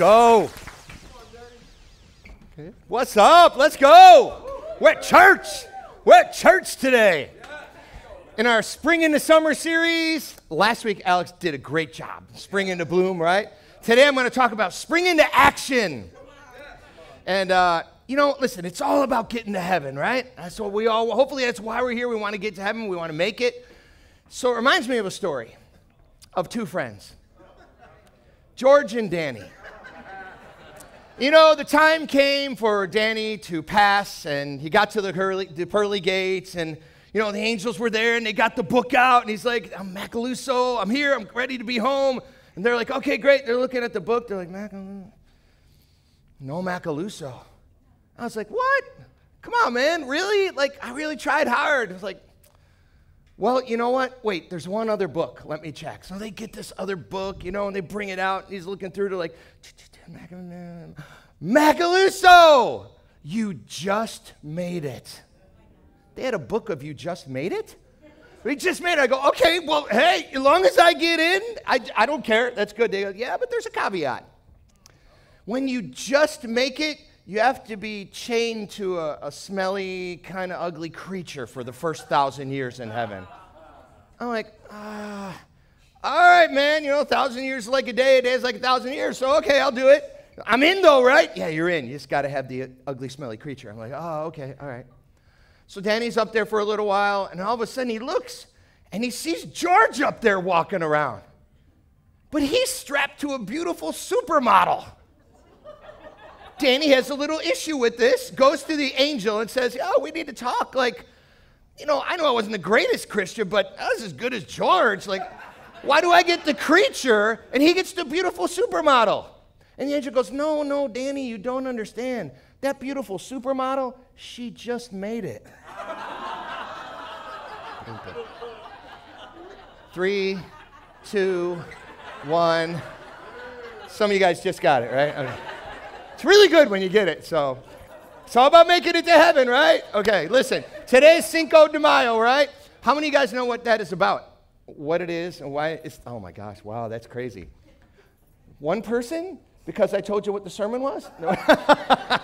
go. What's up? Let's go. We're at church. We're at church today. In our Spring into Summer series, last week Alex did a great job. Spring into Bloom, right? Today I'm going to talk about spring into action. And, uh, you know, listen, it's all about getting to heaven, right? That's what we all, hopefully, that's why we're here. We want to get to heaven, we want to make it. So it reminds me of a story of two friends, George and Danny. You know, the time came for Danny to pass, and he got to the, pearly, the pearly gates, and, you know, the angels were there, and they got the book out, and he's like, I'm Macaluso, I'm here, I'm ready to be home. And they're like, okay, great. They're looking at the book, they're like, Macaluso. No Macaluso. I was like, what? Come on, man, really? Like, I really tried hard. I was like, well, you know what? Wait, there's one other book. Let me check. So they get this other book, you know, and they bring it out. And he's looking through to like, Macaluso, you just made it. They had a book of you just made it? We just made it. I go, okay, well, hey, as long as I get in, I, I don't care. That's good. They go, yeah, but there's a caveat. When you just make it, you have to be chained to a, a smelly, kind of ugly creature for the first thousand years in heaven. I'm like, ah, all right, man, you know, a thousand years like a day, a day is like a thousand years, so okay, I'll do it. I'm in though, right? Yeah, you're in. You just got to have the ugly, smelly creature. I'm like, oh, okay, all right. So Danny's up there for a little while, and all of a sudden he looks and he sees George up there walking around. But he's strapped to a beautiful supermodel. Danny has a little issue with this, goes to the angel and says, Oh, we need to talk. Like, you know, I know I wasn't the greatest Christian, but I was as good as George. Like, why do I get the creature and he gets the beautiful supermodel? And the angel goes, No, no, Danny, you don't understand. That beautiful supermodel, she just made it. Three, two, one. Some of you guys just got it, right? Okay. It's really good when you get it. So it's all about making it to heaven, right? Okay, listen. Today's Cinco de Mayo, right? How many of you guys know what that is about? What it is and why it's. Oh my gosh, wow, that's crazy. One person? Because I told you what the sermon was? No.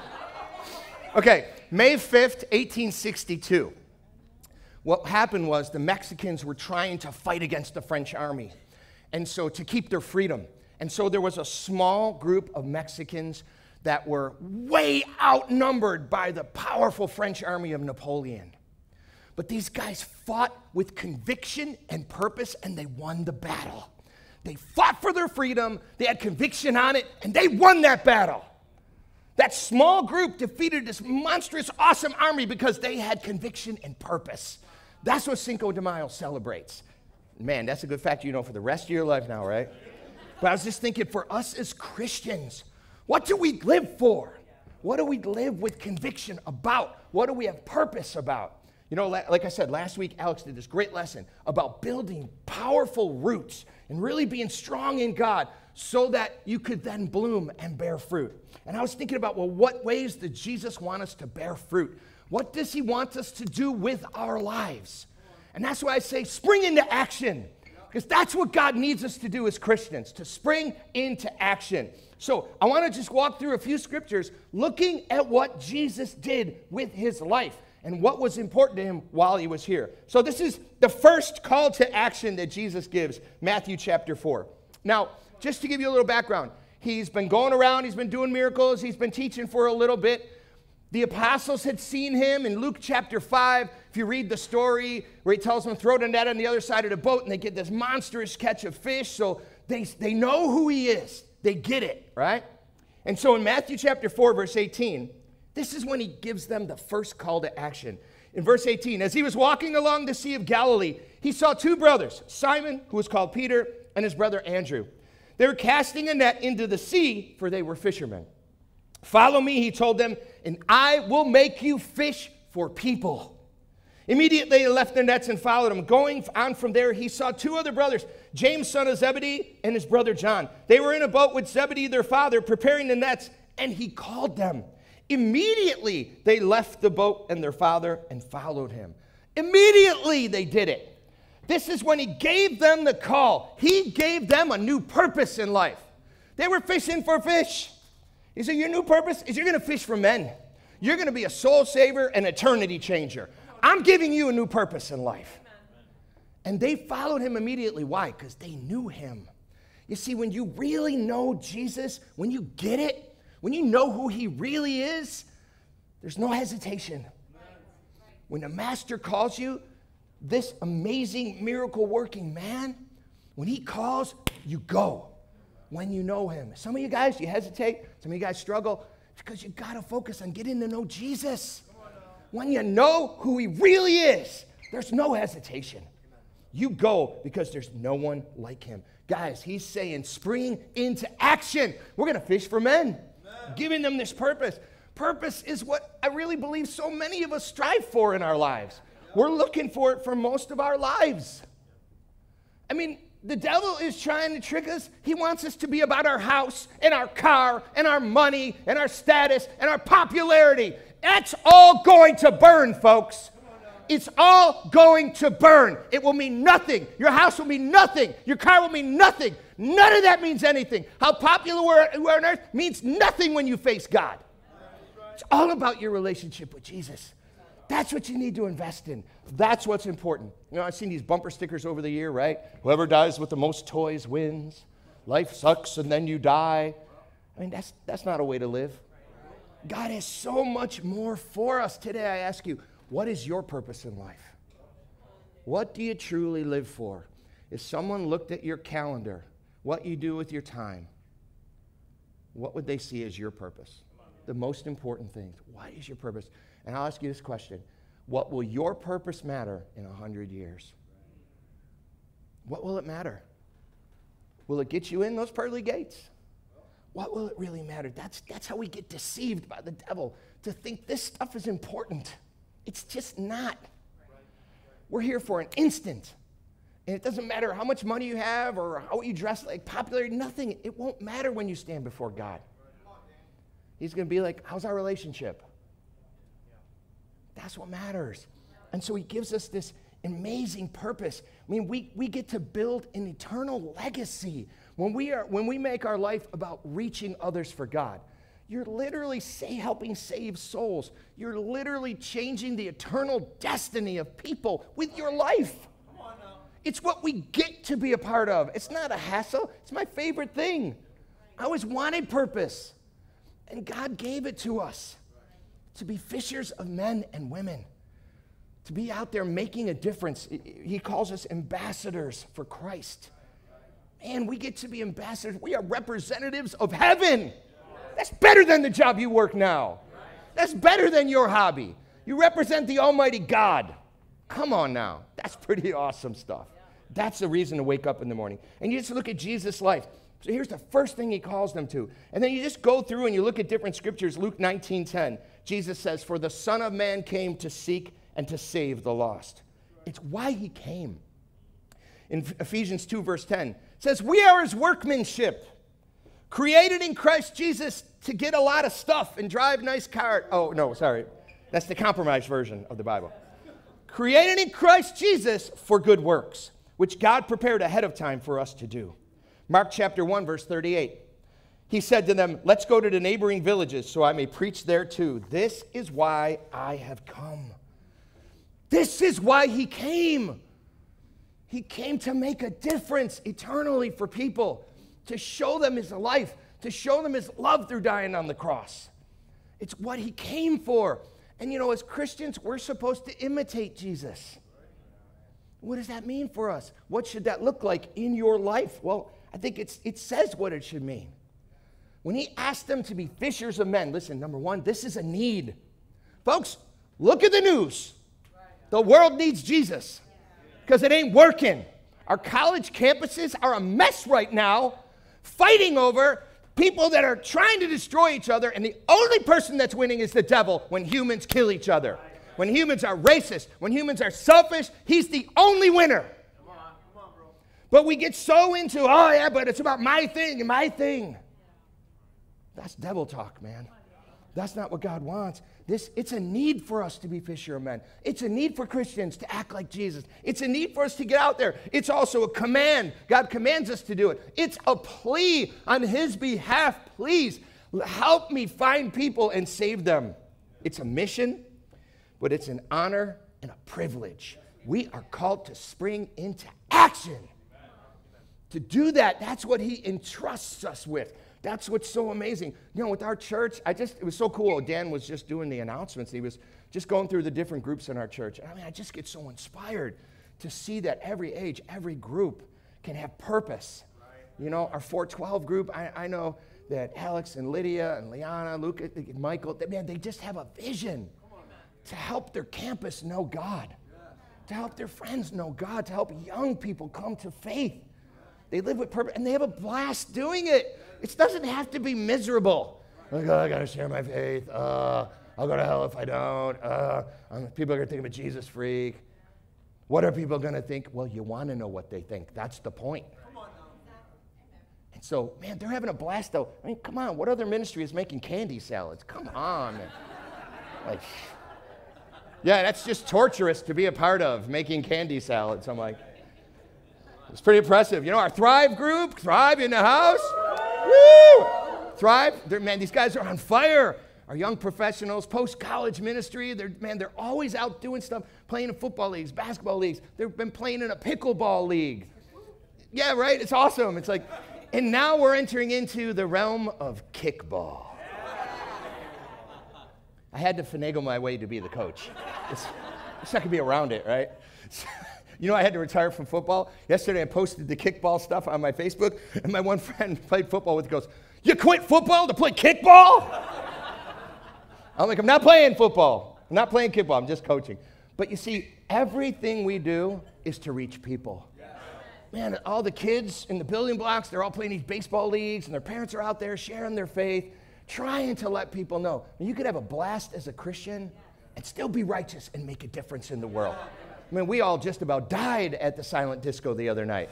okay, May 5th, 1862. What happened was the Mexicans were trying to fight against the French army. And so to keep their freedom. And so there was a small group of Mexicans that were way outnumbered by the powerful French army of Napoleon. But these guys fought with conviction and purpose and they won the battle. They fought for their freedom, they had conviction on it, and they won that battle. That small group defeated this monstrous, awesome army because they had conviction and purpose. That's what Cinco de Mayo celebrates. Man, that's a good fact you know for the rest of your life now, right? But I was just thinking for us as Christians, what do we live for? What do we live with conviction about? What do we have purpose about? You know, like I said, last week Alex did this great lesson about building powerful roots and really being strong in God so that you could then bloom and bear fruit. And I was thinking about, well, what ways did Jesus want us to bear fruit? What does he want us to do with our lives? And that's why I say spring into action, because that's what God needs us to do as Christians, to spring into action. So I want to just walk through a few scriptures looking at what Jesus did with his life and what was important to him while he was here. So this is the first call to action that Jesus gives, Matthew chapter 4. Now, just to give you a little background, he's been going around, he's been doing miracles, he's been teaching for a little bit. The apostles had seen him in Luke chapter 5. If you read the story where he tells them, throw the net on the other side of the boat, and they get this monstrous catch of fish. So they, they know who he is. They get it, right? And so in Matthew chapter 4, verse 18, this is when he gives them the first call to action. In verse 18, as he was walking along the Sea of Galilee, he saw two brothers, Simon, who was called Peter, and his brother Andrew. They were casting a net into the sea, for they were fishermen. Follow me, he told them, and I will make you fish for people. Immediately they left their nets and followed him. Going on from there, he saw two other brothers, James, son of Zebedee, and his brother John. They were in a boat with Zebedee, their father, preparing the nets, and he called them. Immediately they left the boat and their father and followed him. Immediately they did it. This is when he gave them the call. He gave them a new purpose in life. They were fishing for fish. He said, Your new purpose is you're going to fish for men. You're going to be a soul saver and eternity changer. I'm giving you a new purpose in life. And they followed him immediately. Why? Because they knew him. You see, when you really know Jesus, when you get it, when you know who he really is, there's no hesitation. When the master calls you, this amazing miracle working man, when he calls, you go when you know him. Some of you guys, you hesitate. Some of you guys struggle because you got to focus on getting to know Jesus. When you know who he really is, there's no hesitation. You go because there's no one like him. Guys, he's saying spring into action. We're going to fish for men, Amen. giving them this purpose. Purpose is what I really believe so many of us strive for in our lives. We're looking for it for most of our lives. I mean, the devil is trying to trick us. He wants us to be about our house and our car and our money and our status and our popularity. That's all going to burn, folks. It's all going to burn. It will mean nothing. Your house will mean nothing. Your car will mean nothing. None of that means anything. How popular we are on earth means nothing when you face God. It's all about your relationship with Jesus. That's what you need to invest in. That's what's important. You know, I've seen these bumper stickers over the year, right? Whoever dies with the most toys wins. Life sucks and then you die. I mean, that's, that's not a way to live. God has so much more for us. Today, I ask you, what is your purpose in life? What do you truly live for? If someone looked at your calendar, what you do with your time, what would they see as your purpose? The most important things. What is your purpose? And I'll ask you this question What will your purpose matter in 100 years? What will it matter? Will it get you in those pearly gates? What will it really matter? That's, that's how we get deceived by the devil to think this stuff is important. It's just not. We're here for an instant. And it doesn't matter how much money you have or how you dress like popularity, nothing. It won't matter when you stand before God. He's going to be like, How's our relationship? That's what matters. And so he gives us this amazing purpose. I mean, we, we get to build an eternal legacy when we, are, when we make our life about reaching others for God. You're literally say, helping save souls. You're literally changing the eternal destiny of people with your life. It's what we get to be a part of. It's not a hassle, it's my favorite thing. I always wanted purpose, and God gave it to us to be fishers of men and women, to be out there making a difference. He calls us ambassadors for Christ. Man, we get to be ambassadors. We are representatives of heaven. That's better than the job you work now. That's better than your hobby. You represent the Almighty God. Come on now. That's pretty awesome stuff. That's the reason to wake up in the morning. And you just look at Jesus' life. So here's the first thing he calls them to. And then you just go through and you look at different scriptures. Luke 19 10. Jesus says, For the Son of Man came to seek and to save the lost. It's why he came. In Ephesians 2, verse 10, says, We are his workmanship, created in Christ Jesus to get a lot of stuff and drive nice cars. Oh, no, sorry. That's the compromised version of the Bible. Created in Christ Jesus for good works, which God prepared ahead of time for us to do. Mark chapter 1, verse 38 he said to them, Let's go to the neighboring villages so I may preach there too. This is why I have come. This is why he came. He came to make a difference eternally for people, to show them his life, to show them his love through dying on the cross. It's what he came for. And you know, as Christians, we're supposed to imitate Jesus. What does that mean for us? What should that look like in your life? Well, I think it's, it says what it should mean. When he asked them to be fishers of men, listen, number one, this is a need. Folks, look at the news. The world needs Jesus because it ain't working. Our college campuses are a mess right now, fighting over people that are trying to destroy each other, and the only person that's winning is the devil when humans kill each other. When humans are racist, when humans are selfish, he's the only winner. But we get so into, oh yeah, but it's about my thing and my thing. That's devil talk, man. That's not what God wants. This, it's a need for us to be fishermen. It's a need for Christians to act like Jesus. It's a need for us to get out there. It's also a command. God commands us to do it. It's a plea on His behalf. Please help me find people and save them. It's a mission, but it's an honor and a privilege. We are called to spring into action. To do that, that's what He entrusts us with. That's what's so amazing. You know, with our church, I just, it was so cool. Dan was just doing the announcements. He was just going through the different groups in our church. I mean, I just get so inspired to see that every age, every group can have purpose. You know, our 412 group, I, I know that Alex and Lydia and Liana, Luke, and Michael, they, man, they just have a vision to help their campus know God, to help their friends know God, to help young people come to faith. They live with purpose and they have a blast doing it. It doesn't have to be miserable. Like, oh, I got to share my faith. Uh, I'll go to hell if I don't. Uh, people are to think I'm a Jesus freak. What are people to think? Well, you want to know what they think. That's the point. And so, man, they're having a blast though. I mean, come on, what other ministry is making candy salads? Come on. Man. Like, yeah, that's just torturous to be a part of, making candy salads. I'm like, it's pretty impressive. You know, our Thrive group, Thrive in the house. Woo! Thrive, they're, man, these guys are on fire. Our young professionals, post college ministry, they're, man, they're always out doing stuff, playing in football leagues, basketball leagues. They've been playing in a pickleball league. Yeah, right? It's awesome. It's like, and now we're entering into the realm of kickball. I had to finagle my way to be the coach. It's, it's not gonna be around it, right? You know, I had to retire from football. Yesterday, I posted the kickball stuff on my Facebook, and my one friend played football with goes, You quit football to play kickball? I'm like, I'm not playing football. I'm not playing kickball. I'm just coaching. But you see, everything we do is to reach people. Man, all the kids in the building blocks, they're all playing these baseball leagues, and their parents are out there sharing their faith, trying to let people know. you could have a blast as a Christian and still be righteous and make a difference in the world. I mean, we all just about died at the silent disco the other night.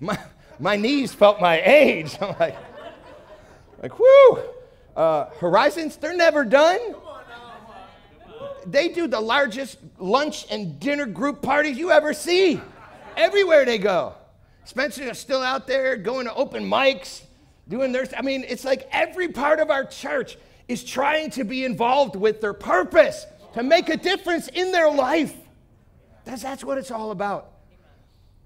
my, my knees felt my age. I'm like, like, whoo. Uh, Horizons, they're never done. They do the largest lunch and dinner group parties you ever see. Everywhere they go. Spencer is still out there going to open mics, doing their. I mean, it's like every part of our church is trying to be involved with their purpose to make a difference in their life. That's, that's what it's all about.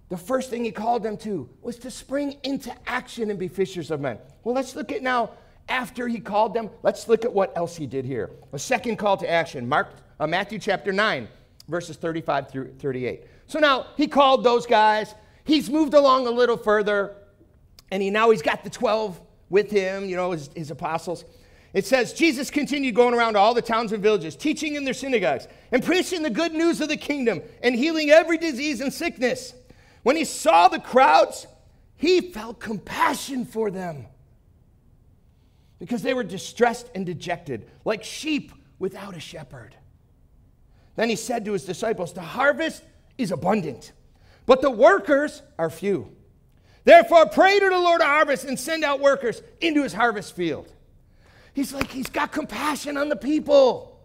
The first thing he called them to was to spring into action and be fishers of men. Well, let's look at now, after he called them, let's look at what else he did here. A second call to action, Mark, uh, Matthew chapter 9, verses 35 through 38. So now he called those guys. He's moved along a little further, and he now he's got the 12 with him, you know, his, his apostles. It says, Jesus continued going around to all the towns and villages, teaching in their synagogues and preaching the good news of the kingdom and healing every disease and sickness. When he saw the crowds, he felt compassion for them because they were distressed and dejected, like sheep without a shepherd. Then he said to his disciples, The harvest is abundant, but the workers are few. Therefore, pray to the Lord of harvest and send out workers into his harvest field. He's like, he's got compassion on the people.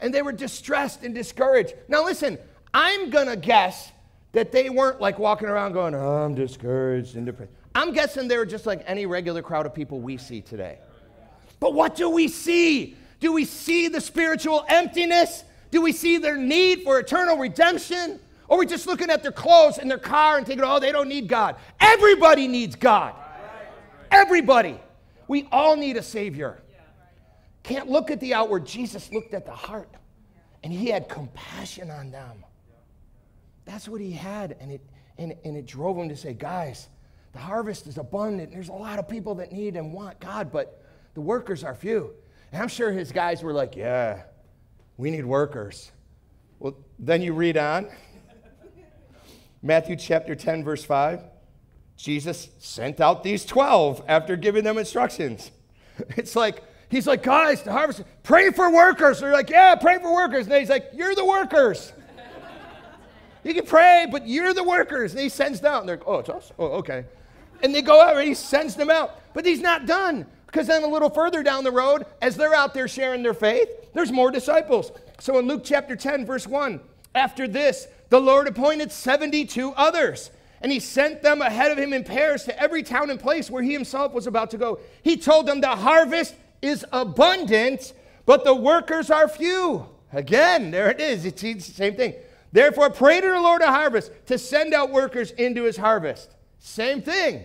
And they were distressed and discouraged. Now, listen, I'm going to guess that they weren't like walking around going, oh, I'm discouraged and depressed. I'm guessing they were just like any regular crowd of people we see today. But what do we see? Do we see the spiritual emptiness? Do we see their need for eternal redemption? Or are we just looking at their clothes and their car and thinking, oh, they don't need God? Everybody needs God. Everybody. We all need a Savior. Can't look at the outward. Jesus looked at the heart and he had compassion on them. That's what he had. And it, and, and it drove him to say, guys, the harvest is abundant. There's a lot of people that need and want God, but the workers are few. And I'm sure his guys were like, yeah, we need workers. Well, then you read on. Matthew chapter 10, verse 5. Jesus sent out these 12 after giving them instructions. It's like, He's like, guys, the harvest, pray for workers. They're like, yeah, pray for workers. And he's like, you're the workers. you can pray, but you're the workers. And he sends them out. And they're like, oh, it's us? Oh, okay. And they go out and he sends them out. But he's not done. Because then a little further down the road, as they're out there sharing their faith, there's more disciples. So in Luke chapter 10, verse 1, after this, the Lord appointed 72 others. And he sent them ahead of him in pairs to every town and place where he himself was about to go. He told them, The harvest is abundant, but the workers are few. Again, there it is. It's the same thing. Therefore, pray to the Lord of harvest to send out workers into his harvest. Same thing.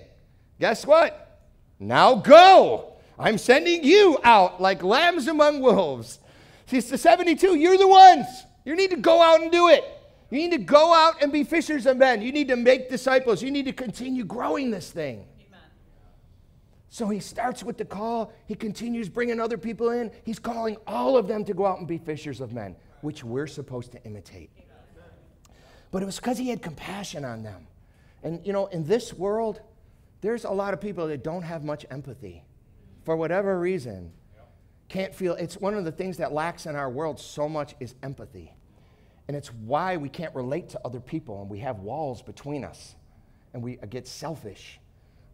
Guess what? Now go. I'm sending you out like lambs among wolves. See, it's the 72. You're the ones. You need to go out and do it. You need to go out and be fishers of men. You need to make disciples. You need to continue growing this thing. So he starts with the call. He continues bringing other people in. He's calling all of them to go out and be fishers of men, which we're supposed to imitate. But it was because he had compassion on them. And you know, in this world, there's a lot of people that don't have much empathy for whatever reason, can't feel. It's one of the things that lacks in our world so much is empathy. And it's why we can't relate to other people and we have walls between us and we get selfish.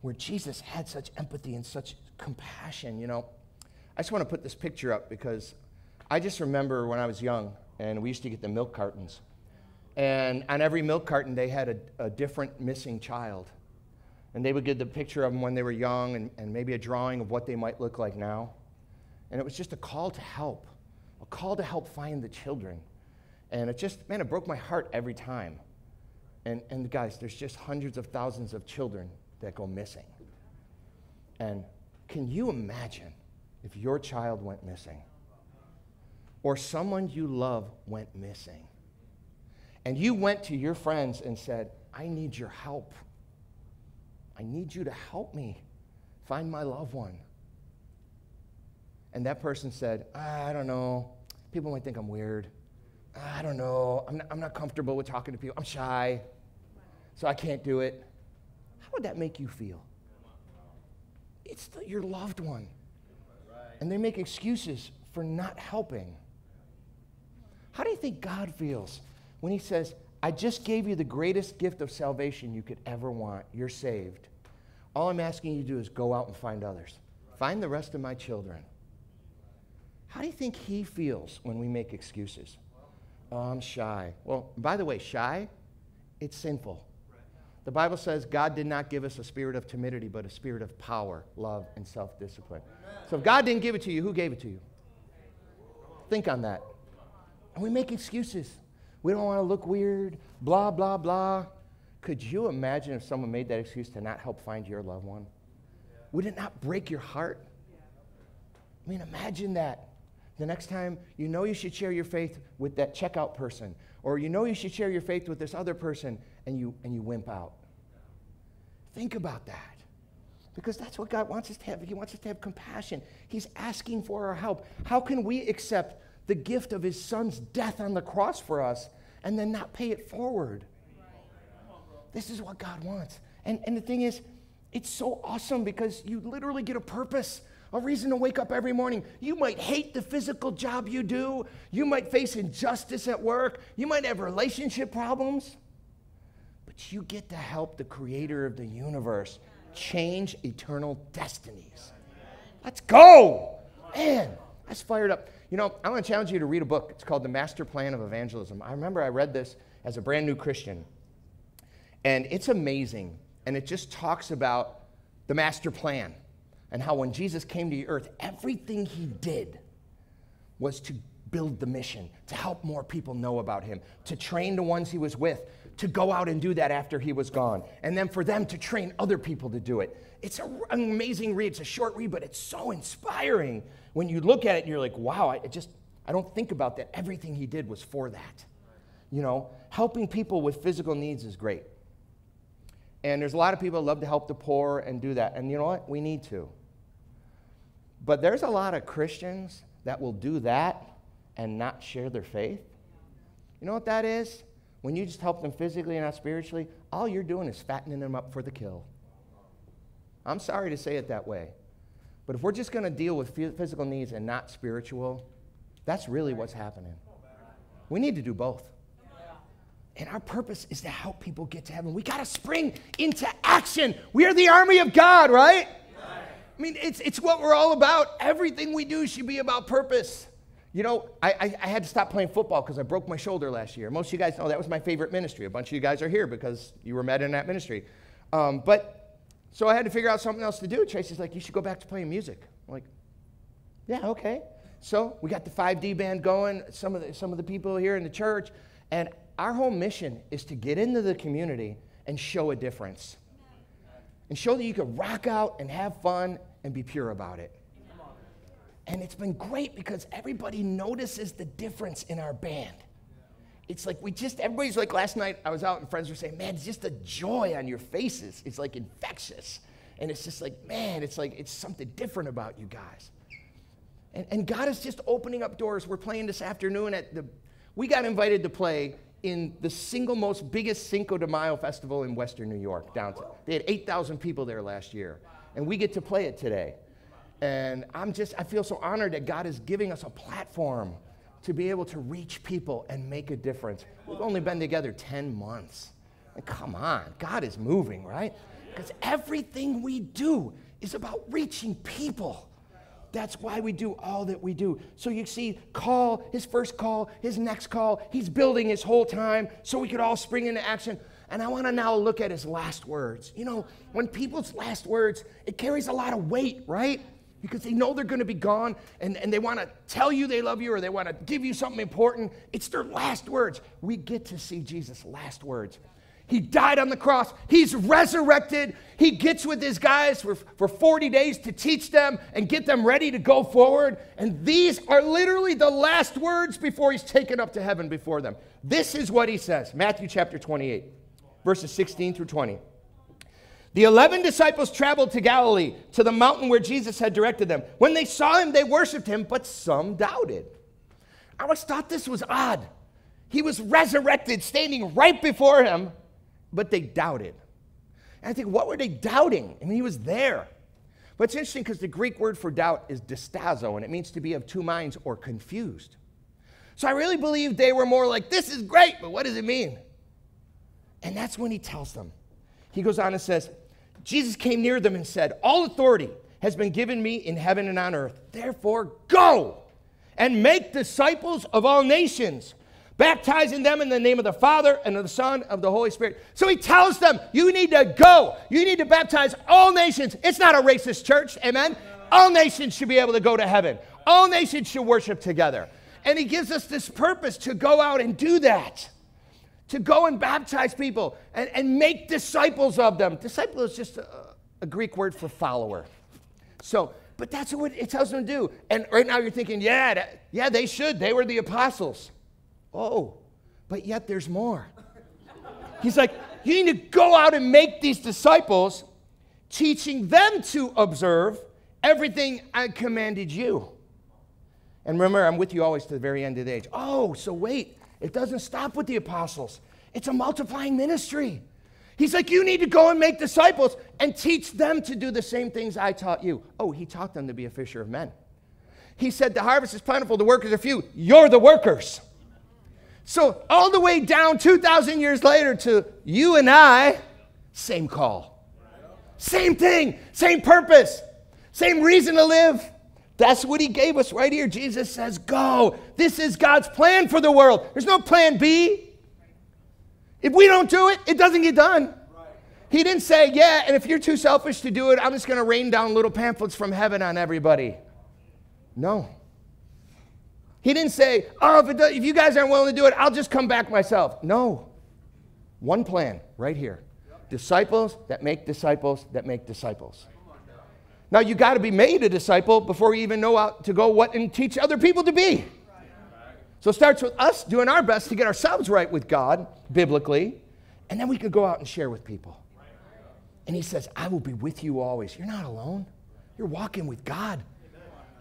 Where Jesus had such empathy and such compassion, you know. I just want to put this picture up because I just remember when I was young and we used to get the milk cartons. And on every milk carton, they had a, a different missing child. And they would get the picture of them when they were young and, and maybe a drawing of what they might look like now. And it was just a call to help, a call to help find the children. And it just, man, it broke my heart every time. And, and guys, there's just hundreds of thousands of children that go missing. And can you imagine if your child went missing? Or someone you love went missing? And you went to your friends and said, I need your help. I need you to help me find my loved one. And that person said, I don't know. People might think I'm weird. I don't know. I'm not, I'm not comfortable with talking to people. I'm shy. So I can't do it. Would that make you feel? It's the, your loved one. And they make excuses for not helping. How do you think God feels when He says, I just gave you the greatest gift of salvation you could ever want. You're saved. All I'm asking you to do is go out and find others. Find the rest of my children. How do you think he feels when we make excuses? Oh, I'm shy. Well, by the way, shy, it's sinful. The Bible says God did not give us a spirit of timidity, but a spirit of power, love, and self discipline. So if God didn't give it to you, who gave it to you? Think on that. And we make excuses. We don't want to look weird, blah, blah, blah. Could you imagine if someone made that excuse to not help find your loved one? Would it not break your heart? I mean, imagine that. The next time you know you should share your faith with that checkout person, or you know you should share your faith with this other person, and you, and you wimp out. Think about that. Because that's what God wants us to have. He wants us to have compassion. He's asking for our help. How can we accept the gift of his son's death on the cross for us and then not pay it forward. This is what God wants. And, and the thing is, it's so awesome because you literally get a purpose, a reason to wake up every morning. You might hate the physical job you do, you might face injustice at work, you might have relationship problems, but you get to help the creator of the universe change eternal destinies. Let's go! Man, that's fired up. You know, I want to challenge you to read a book. It's called The Master Plan of Evangelism. I remember I read this as a brand new Christian, and it's amazing. And it just talks about the master plan and how when Jesus came to the earth, everything he did was to build the mission, to help more people know about him, to train the ones he was with, to go out and do that after he was gone, and then for them to train other people to do it. It's an amazing read. It's a short read, but it's so inspiring when you look at it and you're like, wow, I just, I don't think about that. Everything he did was for that. You know, helping people with physical needs is great. And there's a lot of people that love to help the poor and do that. And you know what? We need to. But there's a lot of Christians that will do that and not share their faith. You know what that is? When you just help them physically and not spiritually, all you're doing is fattening them up for the kill. I'm sorry to say it that way. But if we're just going to deal with physical needs and not spiritual, that's really what's happening. We need to do both. And our purpose is to help people get to heaven. We got to spring into action. We are the army of God, right? I mean, it's, it's what we're all about. Everything we do should be about purpose. You know, I, I, I had to stop playing football because I broke my shoulder last year. Most of you guys know that was my favorite ministry. A bunch of you guys are here because you were met in that ministry. Um, but so I had to figure out something else to do. Tracy's like, you should go back to playing music. I'm like, yeah, okay. So we got the 5D band going, some of the, some of the people here in the church, and our whole mission is to get into the community and show a difference. And show that you can rock out and have fun and be pure about it. And it's been great because everybody notices the difference in our band. It's like we just, everybody's like, last night I was out and friends were saying, man, it's just a joy on your faces. It's like infectious. And it's just like, man, it's like, it's something different about you guys. And, and God is just opening up doors. We're playing this afternoon at the, we got invited to play in the single most biggest Cinco de Mayo festival in Western New York, downtown. They had 8,000 people there last year. And we get to play it today. And I'm just, I feel so honored that God is giving us a platform to be able to reach people and make a difference. We've only been together 10 months. And come on, God is moving, right? Because everything we do is about reaching people. That's why we do all that we do. So you see, call, his first call, his next call, he's building his whole time so we could all spring into action. And I want to now look at his last words. You know, when people's last words, it carries a lot of weight, right? Because they know they're going to be gone and, and they want to tell you they love you or they want to give you something important. It's their last words. We get to see Jesus' last words. He died on the cross. He's resurrected. He gets with his guys for, for 40 days to teach them and get them ready to go forward. And these are literally the last words before he's taken up to heaven before them. This is what he says Matthew chapter 28, verses 16 through 20. The 11 disciples traveled to Galilee, to the mountain where Jesus had directed them. When they saw him, they worshiped him, but some doubted. I always thought this was odd. He was resurrected, standing right before him but they doubted. And I think, what were they doubting? I mean, he was there. But it's interesting because the Greek word for doubt is distazo, and it means to be of two minds or confused. So I really believe they were more like, this is great, but what does it mean? And that's when he tells them. He goes on and says, Jesus came near them and said, All authority has been given me in heaven and on earth. Therefore, go and make disciples of all nations baptizing them in the name of the Father and of the Son of the Holy Spirit. So he tells them, you need to go. You need to baptize all nations. It's not a racist church, amen? All nations should be able to go to heaven. All nations should worship together. And he gives us this purpose to go out and do that. To go and baptize people and, and make disciples of them. Disciple is just a, a Greek word for follower. So, but that's what it tells them to do. And right now you're thinking, yeah, that, yeah, they should. They were the apostles. Oh, but yet there's more. He's like, you need to go out and make these disciples, teaching them to observe everything I commanded you. And remember, I'm with you always to the very end of the age. Oh, so wait, it doesn't stop with the apostles, it's a multiplying ministry. He's like, you need to go and make disciples and teach them to do the same things I taught you. Oh, he taught them to be a fisher of men. He said, The harvest is plentiful, the workers are few. You're the workers. So, all the way down 2,000 years later to you and I, same call. Same thing, same purpose, same reason to live. That's what he gave us right here. Jesus says, Go. This is God's plan for the world. There's no plan B. If we don't do it, it doesn't get done. He didn't say, Yeah, and if you're too selfish to do it, I'm just going to rain down little pamphlets from heaven on everybody. No. He didn't say, oh, if, does, if you guys aren't willing to do it, I'll just come back myself. No. One plan right here disciples that make disciples that make disciples. Now, you got to be made a disciple before you even know how to go what and teach other people to be. So it starts with us doing our best to get ourselves right with God biblically, and then we can go out and share with people. And he says, I will be with you always. You're not alone, you're walking with God.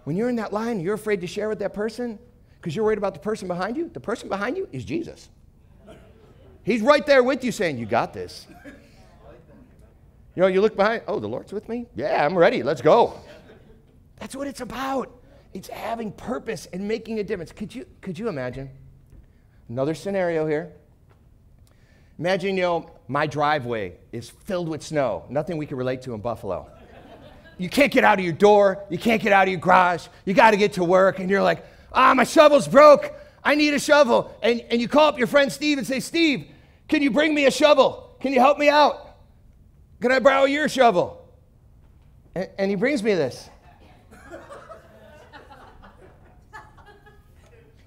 When you're in that line, you're afraid to share with that person, because you're worried about the person behind you? The person behind you is Jesus. He's right there with you saying, You got this. You know, you look behind, oh, the Lord's with me? Yeah, I'm ready. Let's go. That's what it's about. It's having purpose and making a difference. Could you, could you imagine? Another scenario here. Imagine, you know, my driveway is filled with snow. Nothing we can relate to in Buffalo. you can't get out of your door, you can't get out of your garage, you got to get to work, and you're like, ah, my shovel's broke, I need a shovel. And, and you call up your friend Steve and say, Steve, can you bring me a shovel? Can you help me out? Can I borrow your shovel? And, and he brings me this.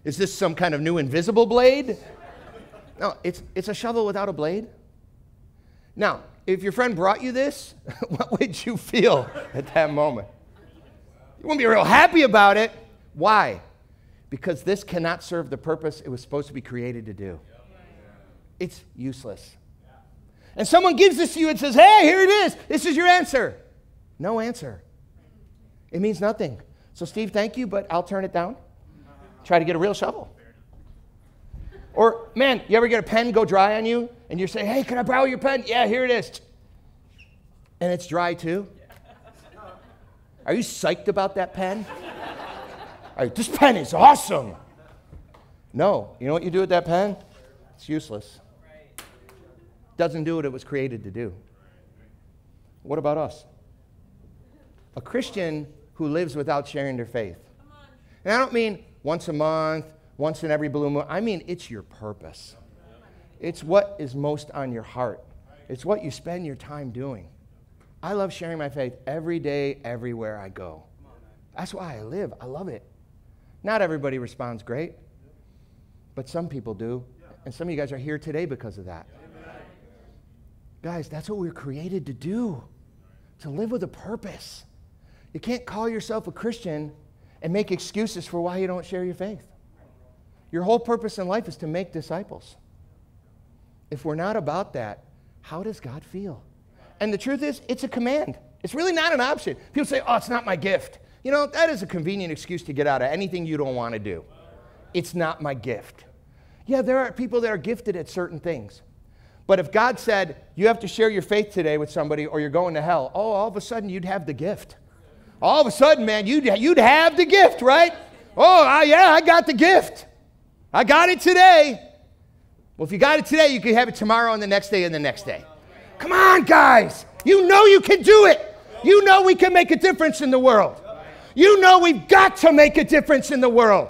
Is this some kind of new invisible blade? No, it's, it's a shovel without a blade. Now, if your friend brought you this, what would you feel at that moment? You wouldn't be real happy about it. Why? Because this cannot serve the purpose it was supposed to be created to do. It's useless. And someone gives this to you and says, hey, here it is. This is your answer. No answer. It means nothing. So, Steve, thank you, but I'll turn it down. Try to get a real shovel. Or, man, you ever get a pen go dry on you and you say, hey, can I borrow your pen? Yeah, here it is. And it's dry too? Are you psyched about that pen? This pen is awesome. No. You know what you do with that pen? It's useless. Doesn't do what it was created to do. What about us? A Christian who lives without sharing their faith. And I don't mean once a month once in every blue moon. I mean, it's your purpose. It's what is most on your heart. It's what you spend your time doing. I love sharing my faith every day, everywhere I go. That's why I live. I love it. Not everybody responds great, but some people do. And some of you guys are here today because of that. Guys, that's what we we're created to do to live with a purpose. You can't call yourself a Christian and make excuses for why you don't share your faith. Your whole purpose in life is to make disciples. If we're not about that, how does God feel? And the truth is, it's a command. It's really not an option. People say, oh, it's not my gift. You know, that is a convenient excuse to get out of anything you don't want to do. It's not my gift. Yeah, there are people that are gifted at certain things. But if God said, you have to share your faith today with somebody or you're going to hell, oh, all of a sudden you'd have the gift. All of a sudden, man, you'd, you'd have the gift, right? Oh, yeah, I got the gift. I got it today. Well, if you got it today, you can have it tomorrow and the next day and the next day. Come on, guys. You know you can do it. You know we can make a difference in the world. You know we've got to make a difference in the world.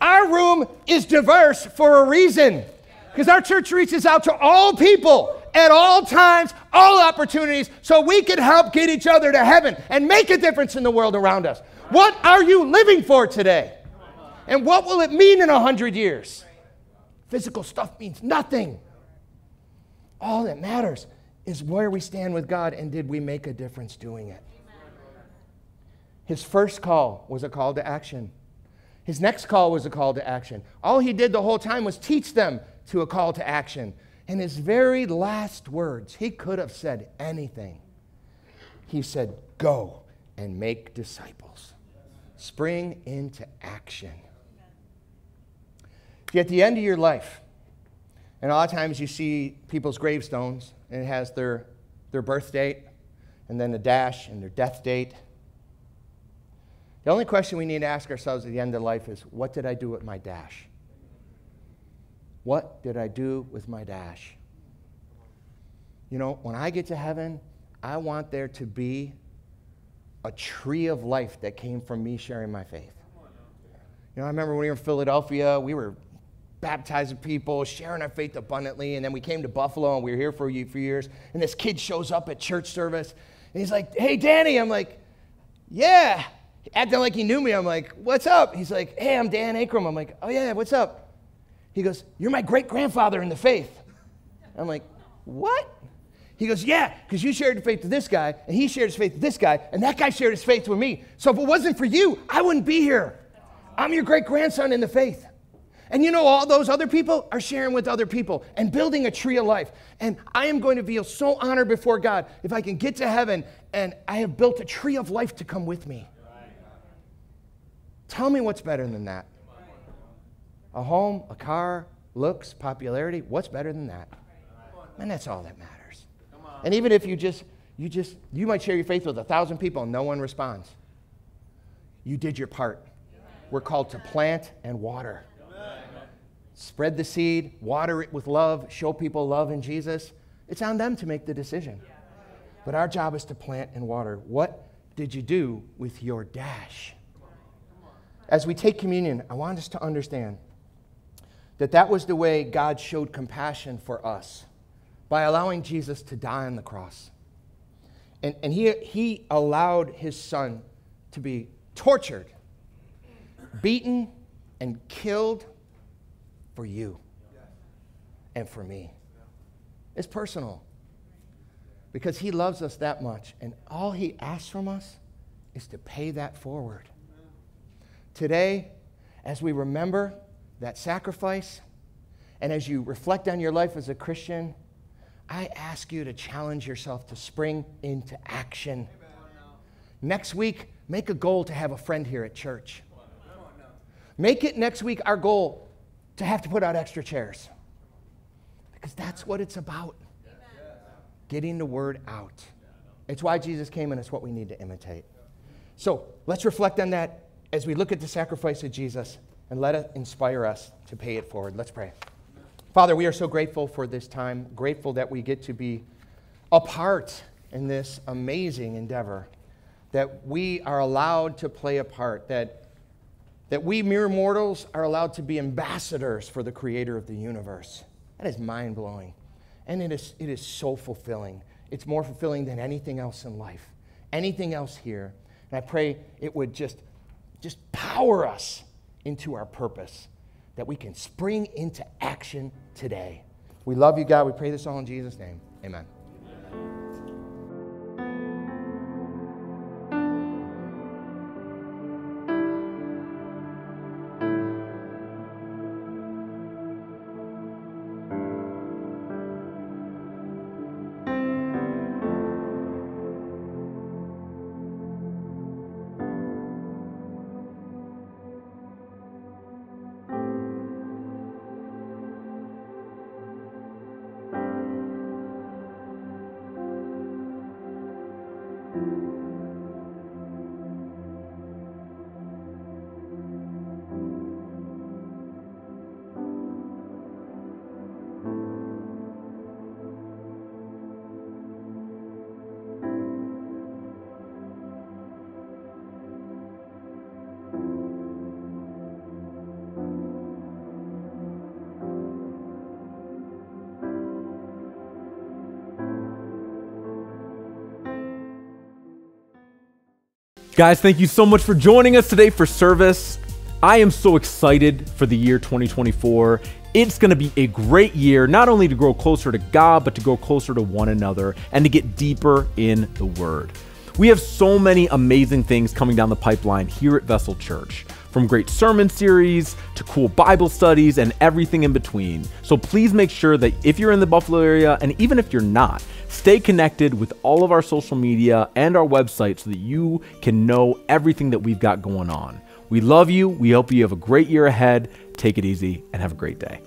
Our room is diverse for a reason because our church reaches out to all people at all times, all opportunities, so we can help get each other to heaven and make a difference in the world around us. What are you living for today? And what will it mean in a hundred years? Physical stuff means nothing. All that matters is where we stand with God and did we make a difference doing it. His first call was a call to action. His next call was a call to action. All he did the whole time was teach them to a call to action. In his very last words, he could have said anything. He said, Go and make disciples. Spring into action. See, at the end of your life, and a lot of times you see people's gravestones, and it has their, their birth date, and then a dash, and their death date. The only question we need to ask ourselves at the end of life is what did I do with my dash? What did I do with my dash? You know, when I get to heaven, I want there to be a tree of life that came from me sharing my faith. You know, I remember when we were in Philadelphia, we were baptizing people, sharing our faith abundantly. And then we came to Buffalo and we were here for a few years. And this kid shows up at church service and he's like, Hey, Danny. I'm like, Yeah. Acting like he knew me. I'm like, What's up? He's like, Hey, I'm Dan Akram. I'm like, Oh, yeah, what's up? He goes, You're my great grandfather in the faith. I'm like, What? He goes, Yeah, because you shared your faith with this guy, and he shared his faith with this guy, and that guy shared his faith with me. So if it wasn't for you, I wouldn't be here. I'm your great grandson in the faith. And you know, all those other people are sharing with other people and building a tree of life. And I am going to feel so honored before God if I can get to heaven and I have built a tree of life to come with me. Tell me what's better than that. A home, a car, looks, popularity, what's better than that? And that's all that matters. And even if you just, you just, you might share your faith with a thousand people and no one responds. You did your part. We're called to plant and water spread the seed, water it with love, show people love in Jesus. It's on them to make the decision. But our job is to plant and water. What did you do with your dash? As we take communion, I want us to understand that that was the way God showed compassion for us by allowing Jesus to die on the cross. And, and he, he allowed his son to be tortured, beaten, and killed for you and for me. It's personal because he loves us that much. And all he asks from us is to pay that forward. Today, as we remember that sacrifice, and as you reflect on your life as a Christian, I ask you to challenge yourself to spring into action. Next week, make a goal to have a friend here at church. Make it next week our goal to have to put out extra chairs. Because that's what it's about getting the word out. It's why Jesus came, and it's what we need to imitate. So let's reflect on that as we look at the sacrifice of Jesus and let it inspire us to pay it forward. Let's pray. Father, we are so grateful for this time, grateful that we get to be a part in this amazing endeavor, that we are allowed to play a part, that, that we mere mortals are allowed to be ambassadors for the creator of the universe. That is mind blowing. And it is, it is so fulfilling. It's more fulfilling than anything else in life, anything else here. And I pray it would just, just power us into our purpose that we can spring into action today. We love you, God. We pray this all in Jesus' name. Amen. Guys, thank you so much for joining us today for service. I am so excited for the year 2024. It's going to be a great year, not only to grow closer to God, but to grow closer to one another and to get deeper in the Word. We have so many amazing things coming down the pipeline here at Vessel Church, from great sermon series to cool Bible studies and everything in between. So please make sure that if you're in the Buffalo area, and even if you're not, Stay connected with all of our social media and our website so that you can know everything that we've got going on. We love you. We hope you have a great year ahead. Take it easy and have a great day.